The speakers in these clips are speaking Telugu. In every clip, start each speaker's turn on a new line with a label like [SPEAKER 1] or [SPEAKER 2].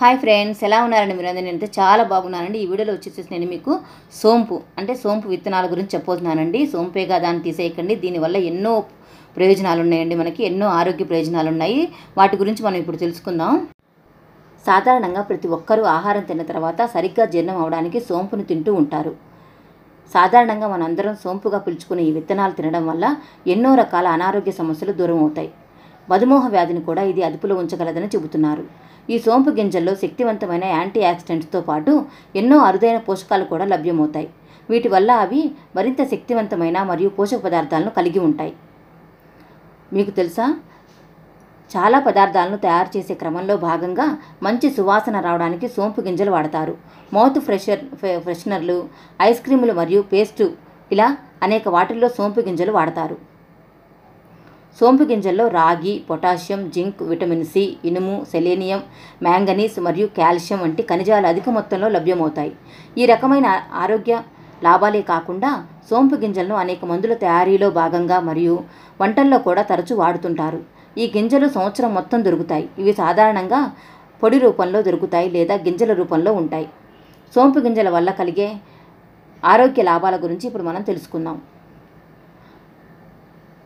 [SPEAKER 1] హాయ్ ఫ్రెండ్స్ ఎలా ఉన్నారండి మీరు అందరూ నేనైతే చాలా బాగున్నానండి. ఈ వీడియోలో వచ్చేసి నేను మీకు సోంపు అంటే సోంపు విత్తనాల గురించి చెప్పబోతున్నానండి. సోంపేగా దాన్ని తీసేయకండి. దీనివల్ల ఎన్నో ప్రయోజనాలు ఉన్నాయండి మనకి. ఎన్నో ఆరోగ్య ప్రయోజనాలు ఉన్నాయి వాటి గురించి మనం ఇప్పుడు తెలుసుకుందాం. సాధారణంగా ప్రతి ఒక్కరూ ఆహారం తిన్న తర్వాత సరిగ్గా జీర్ణం అవడానికి సోంపును తింటూ ఉంటారు. సాధారణంగా మనందరం సోంపుగా పిలుచుకునే ఈ విత్తనాలు తినడం వల్ల ఎన్నో రకాల అనారోగ్య సమస్యలు దూరం అవుతాయి మధుమేహ వ్యాధిని కూడా ఇది అదుపులో ఉంచగలదని చెబుతున్నారు. ఈ సోంపు గింజల్లో శక్తివంతమైన యాంటీ ఆక్సిడెంట్స్తో పాటు ఎన్నో అరుదైన పోషకాలు కూడా లభ్యమవుతాయి. వీటి వల్ల అవి మరింత శక్తివంతమైన మరియు పోషక పదార్థాలను కలిగి ఉంటాయి. మీకు తెలుసా? చాలా పదార్థాలను తయారు చేసే క్రమంలో భాగంగా మంచి సువాసన రావడానికి సోంపు గింజలు వాడతారు. మౌత్ ఫ్రెషర్ ఫ్రె- ఫ్రెషనర్లు ఐస్ క్రీములు మరియు పేస్టు ఇలా అనేక వాటిల్లో సోంపు గింజలు వాడతారు. సోంపు గింజల్లో రాగి పొటాషియం జింక్ విటమిన్ సి ఇనుము సెలేనియం మ్యాంగనీస్ మరియు కాల్షియం వంటి ఖనిజాలు అధిక మొత్తంలో లభ్యమవుతాయి. ఈ రకమైన ఆరోగ్య లాభాలే కాకుండా సోంపు గింజలను అనేక మందుల తయారీలో భాగంగా మరియు వంటల్లో కూడా తరచూ వాడుతుంటారు. ఈ గింజలు సంవత్సరం మొత్తం దొరుకుతాయి. ఇవి సాధారణంగా పొడి రూపంలో దొరుకుతాయి లేదా గింజల రూపంలో ఉంటాయి. సోంపు గింజల వల్ల కలిగే ఆరోగ్య లాభాల గురించి ఇప్పుడు మనం తెలుసుకుందాం.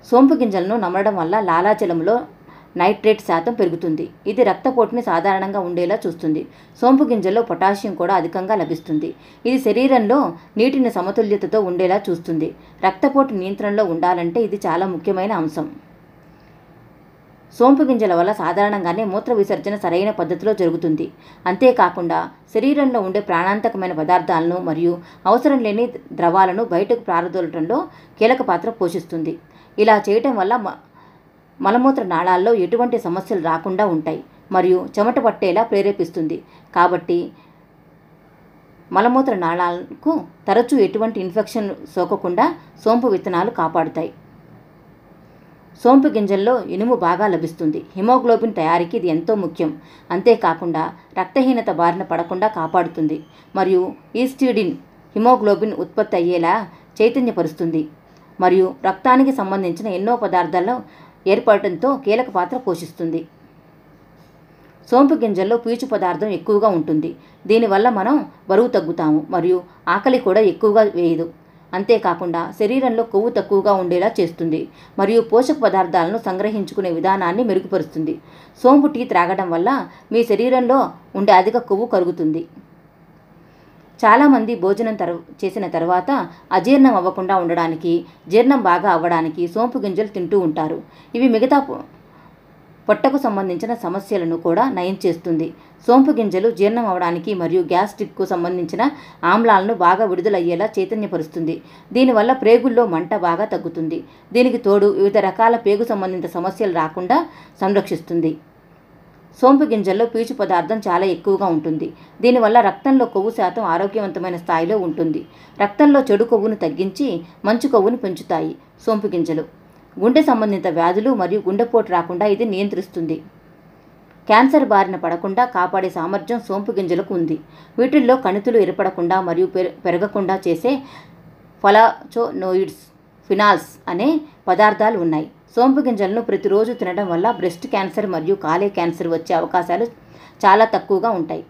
[SPEAKER 1] సోంపు గింజలను నమలడం వల్ల లాలాజలంలో నైట్రేట్ శాతం పెరుగుతుంది. ఇది రక్తపోటుని సాధారణంగా ఉండేలా చూస్తుంది. సోంపు గింజల్లో పొటాషియం కూడా అధికంగా లభిస్తుంది. ఇది శరీరంలో నీటిని సమతుల్యతతో ఉండేలా చూస్తుంది. రక్తపోటు నియంత్రణలో ఉండాలంటే ఇది చాలా ముఖ్యమైన అంశం. సోంపు గింజల వల్ల సాధారణంగానే మూత్ర విసర్జన సరైన పద్ధతిలో జరుగుతుంది. అంతేకాకుండా శరీరంలో ఉండే ప్రాణాంతకమైన పదార్థాలను మరియు అవసరం లేని ద్రవాలను బయటకు పారదోలటంలో కీలక పాత్ర పోషిస్తుంది. ఇలా చేయటం వల్ల మ- మలమూత్ర నాళాల్లో ఎటువంటి సమస్యలు రాకుండా ఉంటాయి మరియు చెమట పట్టేలా ప్రేరేపిస్తుంది. కాబట్టి మలమూత్ర నాళాలకు తరచూ ఎటువంటి ఇన్ఫెక్షన్ సోకకుండా సోంపు విత్తనాలు కాపాడుతాయి. సోంపు గింజల్లో ఇనుము బాగా లభిస్తుంది. హిమోగ్లోబిన్ తయారీకి ఇది ఎంతో ముఖ్యం. అంతేకాకుండా రక్తహీనత బారిన పడకుండా కాపాడుతుంది. మరియు ఈస్టిడిన్ హిమోగ్లోబిన్ ఉత్పత్తి అయ్యేలా చైతన్యపరుస్తుంది. మరియు రక్తానికి సంబంధించిన ఎన్నో పదార్థాల్లో ఏర్పడటంతో కీలక పాత్ర పోషిస్తుంది. సోంపు గింజల్లో పీచు పదార్థం ఎక్కువగా ఉంటుంది. దీనివల్ల మనం బరువు తగ్గుతాము మరియు ఆకలి కూడా ఎక్కువగా వేయదు. అంతేకాకుండా శరీరంలో కొవ్వు తక్కువగా ఉండేలా చేస్తుంది మరియు పోషక పదార్థాలను సంగ్రహించుకునే విధానాన్ని మెరుగుపరుస్తుంది. సోంపు టీ త్రాగడం వల్ల మీ శరీరంలో ఉండే అధిక కొవ్వు కరుగుతుంది. చాలామంది భోజనం తర్ చేసిన తర్వాత అజీర్ణం అవ్వకుండా ఉండడానికి జీర్ణం బాగా అవ్వడానికి సోంపు గింజలు తింటూ ఉంటారు. ఇవి మిగతా పొట్టకు సంబంధించిన సమస్యలను కూడా నయం చేస్తుంది. సోంపు గింజలు జీర్ణం అవడానికి మరియు గ్యాస్ట్రిక్కు సంబంధించిన ఆమ్లాలను బాగా విడుదలయ్యేలా చైతన్యపరుస్తుంది. దీనివల్ల ప్రేగుల్లో మంట బాగా తగ్గుతుంది. దీనికి తోడు వివిధ రకాల పేగు సంబంధిత సమస్యలు రాకుండా సంరక్షిస్తుంది. సోంపు గింజల్లో పీచు పదార్థం చాలా ఎక్కువగా ఉంటుంది. దీనివల్ల రక్తంలో కొవ్వు శాతం ఆరోగ్యవంతమైన స్థాయిలో ఉంటుంది. రక్తంలో చెడు కొవ్వును తగ్గించి మంచు కొవ్వును పెంచుతాయి సోంపు గింజలు. గుండె సంబంధిత వ్యాధులు మరియు గుండెపోటు రాకుండా ఇది నియంత్రిస్తుంది. క్యాన్సర్ బారిన పడకుండా కాపాడే సామర్థ్యం సోంపు గింజలకు ఉంది. వీటిల్లో కణితులు ఏర్పడకుండా మరియు పెరగకుండా చేసే ఫలాచోనోయిడ్స్ ఫినాల్స్ అనే పదార్థాలు ఉన్నాయి. సోంపు గింజలను ప్రతిరోజు తినడం వల్ల బ్రెస్ట్ క్యాన్సర్ మరియు కాలే క్యాన్సర్ వచ్చే అవకాశాలు చాలా తక్కువగా ఉంటాయి.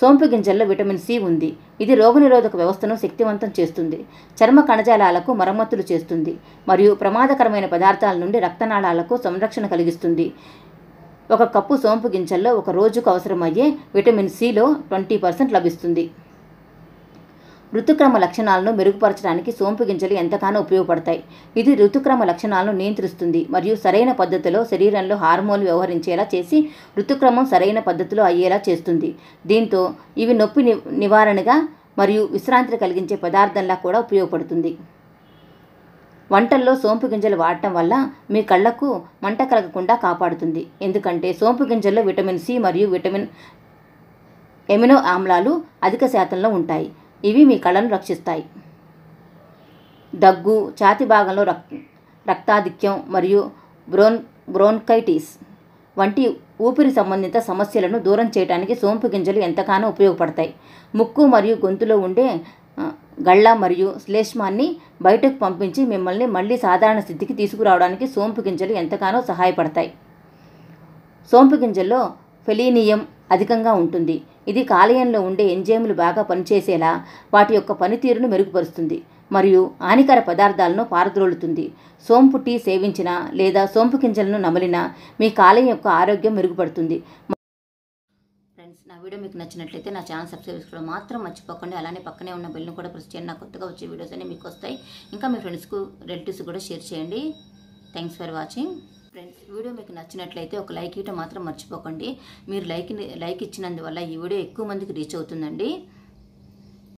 [SPEAKER 1] సోంపు గింజల్లో విటమిన్ సి ఉంది. ఇది రోగనిరోధక వ్యవస్థను శక్తివంతం చేస్తుంది. చర్మ కణజాలాలకు మరమ్మతులు చేస్తుంది మరియు ప్రమాదకరమైన పదార్థాల నుండి రక్తనాళాలకు సంరక్షణ కలిగిస్తుంది. ఒక కప్పు సోంపు గింజల్లో ఒక రోజుకు అవసరమయ్యే విటమిన్ సిలో ట్వంటీ పర్సెంట్ లభిస్తుంది. ఋతుక్రమ లక్షణాలను మెరుగుపరచడానికి సోంపు గింజలు ఎంతగానో ఉపయోగపడతాయి. ఇది ఋతుక్రమ లక్షణాలను నియంత్రిస్తుంది మరియు సరైన పద్ధతిలో శరీరంలో హార్మోన్లు వ్యవహరించేలా చేసి ఋతుక్రమం సరైన పద్ధతిలో అయ్యేలా చేస్తుంది. దీంతో ఇవి నొప్పి ని- నివారణగా మరియు విశ్రాంతి కలిగించే పదార్థంలా కూడా ఉపయోగపడుతుంది. వంటల్లో సోంపు గింజలు వాడటం వల్ల మీ కళ్ళకు మంట కలగకుండా కాపాడుతుంది. ఎందుకంటే సోంపు గింజల్లో విటమిన్ సి మరియు విటమిన్ ఎమినో ఆమ్లాలు అధిక శాతంలో ఉంటాయి. ఇవి మీ కళను రక్షిస్తాయి. దగ్గు ఛాతి భాగంలో రక్ రక్తాధిక్యం మరియు బ్రోన్ బ్రోన్కైటిస్ వంటి ఊపిరి సంబంధిత సమస్యలను దూరం చేయడానికి సోంపు గింజలు ఎంతగానో ఉపయోగపడతాయి. ముక్కు మరియు గొంతులో ఉండే గళ్ళ మరియు శ్లేష్మాన్ని బయటకు పంపించి మిమ్మల్ని మళ్ళీ సాధారణ స్థితికి తీసుకురావడానికి సోంపు గింజలు ఎంతగానో సహాయపడతాయి. సోంపు గింజల్లో ఫెలీనియం అధికంగా ఉంటుంది. ఇది కాలేయంలో ఉండే ఎంజైములు బాగా పనిచేసేలా వాటి యొక్క పనితీరును మెరుగుపరుస్తుంది మరియు హానికర పదార్థాలను పారద్రోలుతుంది. సోంపు టీ సేవించిన లేదా సోంపు గింజలను నమలినా మీ కాలేయం యొక్క ఆరోగ్యం మెరుగుపడుతుంది. ఫ్రెండ్స్ నా వీడియో మీకు నచ్చినట్లయితే నా ఛానల్ సబ్స్క్రైబ్ చేసుకోవడం మాత్రం మర్చిపోకండి. అలానే పక్కనే ఉన్న బెల్ని కూడా ప్రెస్ చేయండి. నా కొత్తగా వచ్చే వీడియోస్ అన్ని మీకు వస్తాయి. ఇంకా మీ ఫ్రెండ్స్కు రిలేటివ్స్ కూడా షేర్ చేయండి. Thanks for watching friends video మీకు నచ్చినట్లయితే ఒక లైక్ ఇవ్వటం మాత్రం మర్చిపోకండి. మీరు లైక్ లైక్ ఇచ్చినందువల్ల ఈ వీడియో ఎక్కువ మందికి రీచ్ అవుతుందండి.